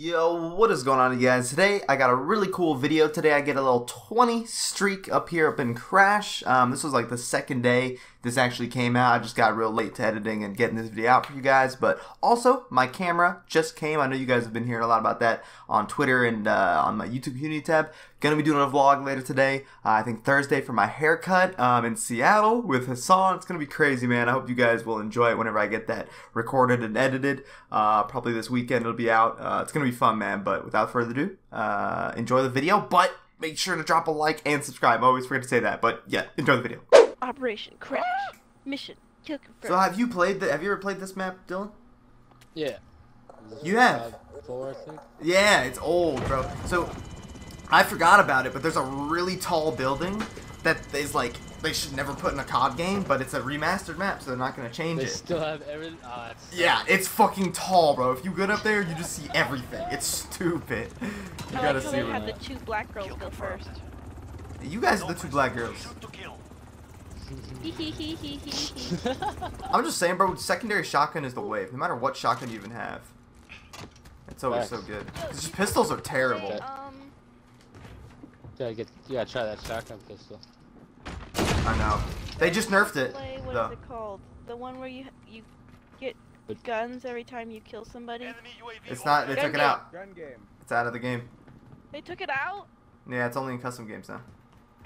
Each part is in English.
Yo, what is going on you guys? Today I got a really cool video. Today I get a little 20 streak up here up in Crash. Um, this was like the second day this actually came out. I just got real late to editing and getting this video out for you guys. But also, my camera just came. I know you guys have been hearing a lot about that on Twitter and uh, on my YouTube community tab. Gonna be doing a vlog later today. Uh, I think Thursday for my haircut um, in Seattle with Hassan. It's gonna be crazy, man. I hope you guys will enjoy it whenever I get that recorded and edited. Uh, probably this weekend it'll be out. Uh, it's gonna be fun, man. But without further ado, uh, enjoy the video. But make sure to drop a like and subscribe. I always forget to say that. But yeah, enjoy the video. Operation Crash. Mission. Kill confirmed. So have you played the? Have you ever played this map, Dylan? Yeah. You have? Four, I think. Yeah, it's old, bro. So I forgot about it, but there's a really tall building that is like they should never put in a COD game, but it's a remastered map, so they're not gonna change They it. still have everything. Oh, that's Yeah, it's fucking tall, bro. If you get up there, you just see everything. It's stupid. You I gotta like how see they have the two black girls go first. You guys are the two black girls. I'm just saying, bro. Secondary shotgun is the wave. No matter what shotgun you even have, it's always so good. 'Cause just pistols are terrible. Um, You gotta get. You gotta try that shotgun pistol. I know. They just nerfed it. play, what is though. it called? The one where you you get What? guns every time you kill somebody. It's not. They Gun took it out. Gun game. It's out of the game. They took it out. Yeah, it's only in custom games now.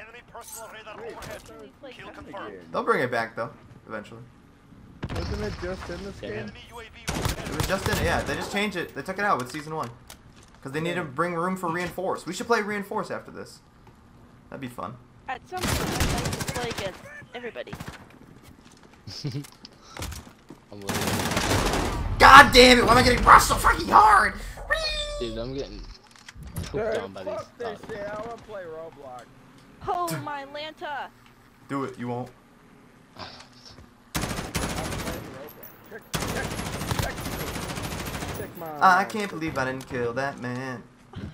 Enemy personal radar Wait, overhead. Kill gun Gun confirmed. game. They'll bring it back though, eventually. Wasn't it just in this Yeah. game? Enemy UAV. It was just in it. Yeah, they just changed it. They took it out with season one, because they need to bring room for reinforce. We should play reinforce after this. That'd be fun. At some point, I'd like to play against everybody. I'm God damn it! Why am I getting brushed so fucking hard? you. Dude, I'm getting Dude, pooped on by these. fuck this shit. I wanna play Roblox. Oh my Lanta! Do it. You won't. I'm my. I can't believe I didn't kill that man. Now,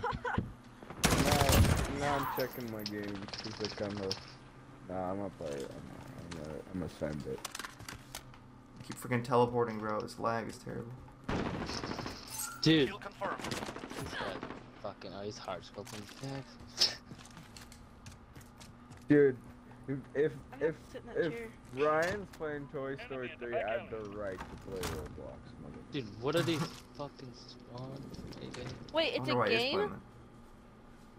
now I'm checking my games because they kind of. Nah, I'm gonna play it. I'm gonna, I'm gonna send it. keep freaking teleporting, bro. This lag is terrible. Dude, Kill confirmed. this guy fucking. Oh, he's hard scoping things. Dude, if if if, sit in that if chair. Ryan's playing Toy Story 3, I have the right to play Roblox. mother- Dude, what are these fucking spawn? Wait, it's a why he game.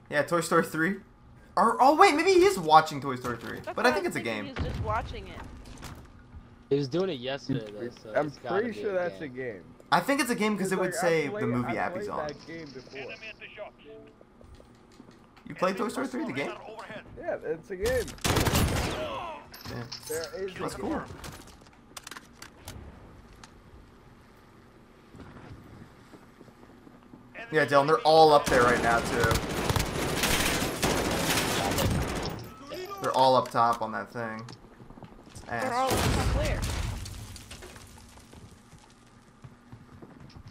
Yeah, Toy Story 3. Or oh wait, maybe he is watching Toy Story 3. That's But I think was it's a game. He's just watching it. He was doing it yesterday though, so I'm it's pretty sure a that's game. a game. I think it's a game because it would Like, say played- the movie app is played on. You played Toy Story 3, the game? Yeah, it's a game. Yeah. There is That's game. cool. Enemy Yeah, Dylan, they're all up there right now too. They're all up top on that thing. It's They're all ass. up where?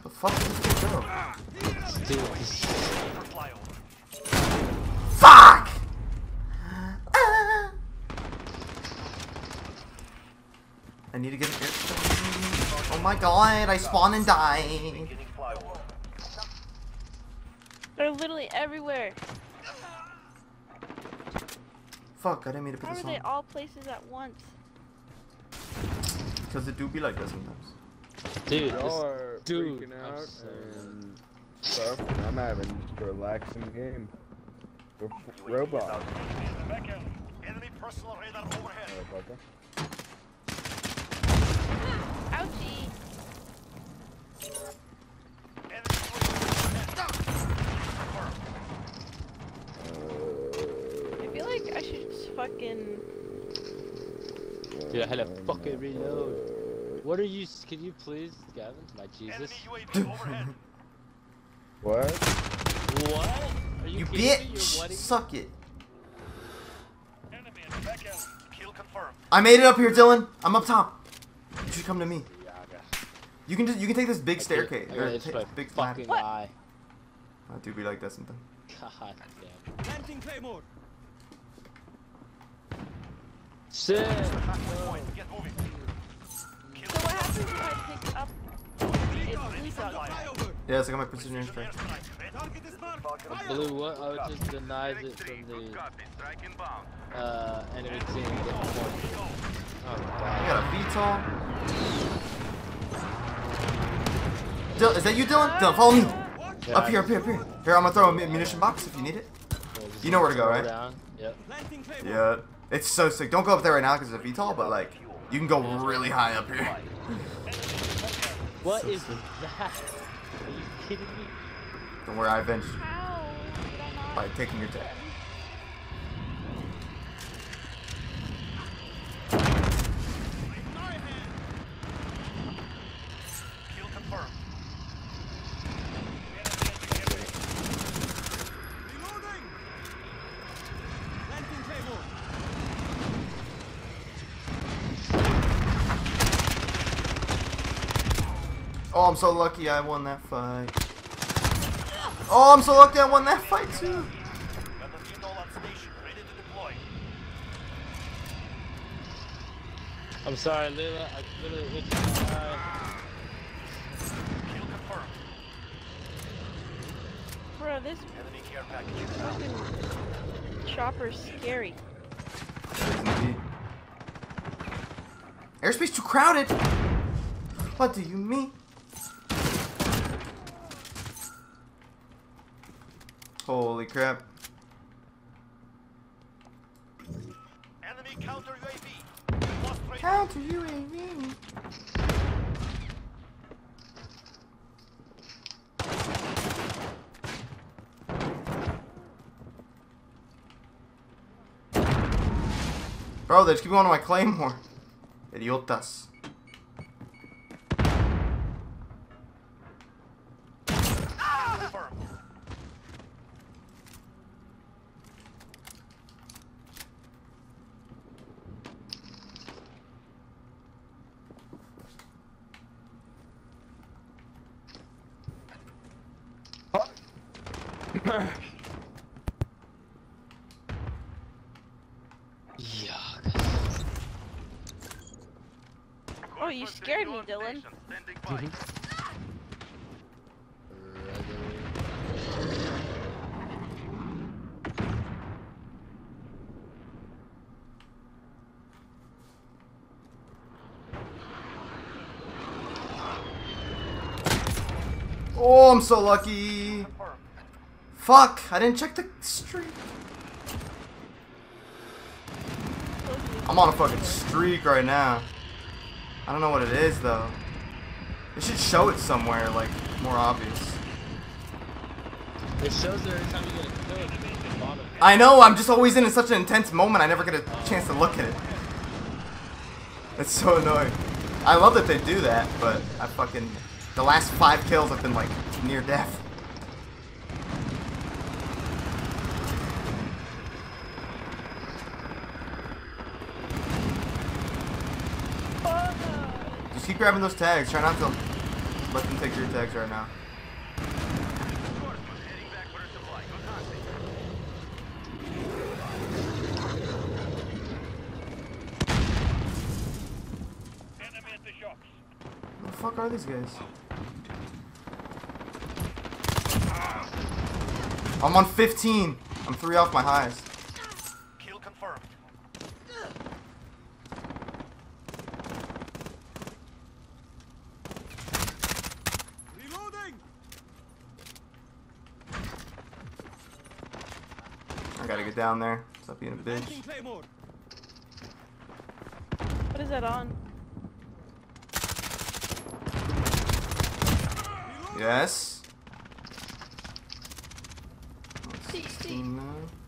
The fuck did this kid go? Dude, this- For flyover. Fuck! Ah. I need to get a good. Oh my god, I spawn and die. They're literally everywhere. Fuck, I didn't mean to put How this are they all places at once? Because it do be like that sometimes. dude, Y'all this, are dude, freaking I'm out so- and stuff. and I'm having just a relaxing game. With UAV is Roblox. out. Back out. Enemy personal radar overhead. motherfucker. Ouchie! Enemy UAV overhead. Confirmed. Uh, I feel like I should just fucking. Dude, I had to fucking reload. What are you? Can you please, Gavin? My Jesus. Enemy UAV overhead. What? What? Are you, You kidding me? You're bitch! Suck it. Enemy back out. Kill confirmed. I made it up here, Dylan. I'm up top. You should come to me. Yeah, I got- You can just you can take this big I staircase. can't- or gotta ta- big ladder. fucking What? eye. I do be like that sometimes. God damn. Shit. Back to the point. Get moving. Kill So what happens if I pick up a blue dog? flyover. Yeah, it's like my precision Precision airstrike. airstrike ready. Blue, what? I would just denies it from the uh, enemy team. Oh I got a VTOL. Dil- is that you, Dylan? Dylan, follow me. Yeah, Up here, up here, up here. Here, I'm gonna throw a munition box if you need it. You know where to go, right? Down. Yep. Yeah. It's so sick. Don't go up there right now because it's a VTOL, but like, you can go really high up here. What So is sick. that? Are you kidding me? Don't worry, I avenged you How did I not? by taking your tag. Oh, I'm so lucky I won that fight. Oh, I'm so lucky I won that fight too. Got the VTOL on station, ready to deploy. I'm sorry, Lila. I literally hit you in the eye. Kill confirmed. Bro, this Enemy care package fucking chopper's scary. Airspace too crowded. What do you mean? Holy crap. Enemy counter UAV. Counter UAV. Bro, they just keep going to my claymore. Idiotas. Confirmed. Yuck. Oh, you scared me, Dylan. Oh, I'm so lucky. Fuck, I didn't check the streak. I'm on a fucking streak right now. I don't know what it is though. It should show it somewhere, like, more obvious. It shows it every time you get a kill. It's at the bottom. I know, I'm just always in such an intense moment, I never get a chance to look at it. It's so annoying. I love that they do that, but I fucking... The last five kills have been, like, near death. Just keep grabbing those tags. Try not to let them take your tags right now. Where the fuck are these guys? I'm on 15. I'm three off my highest. Gotta get down there. Stop being a bitch. What is that on? Yes. See, see. 16 now.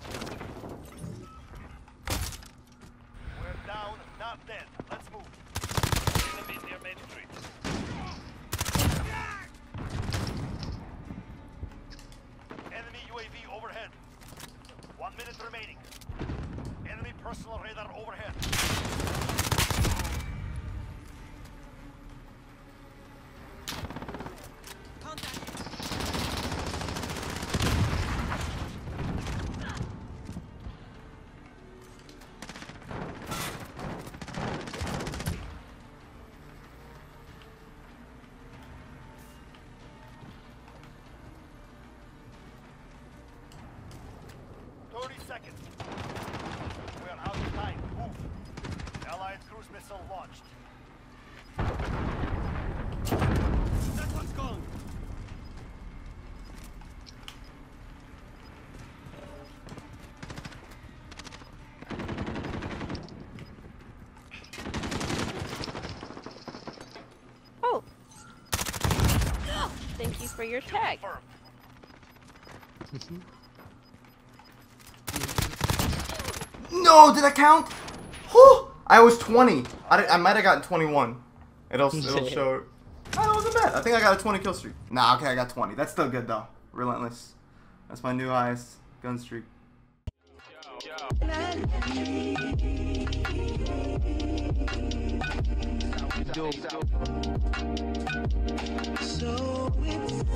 Missile launched. Oh. Thank you for your tag. No, did that count? Whew! I was 20. I, I might have gotten 21. It'll, it'll show. That wasn't bad. I think I got a 20 kill streak. Nah, okay, I got 20. That's still good though. Relentless. That's my new highest gun streak. So it's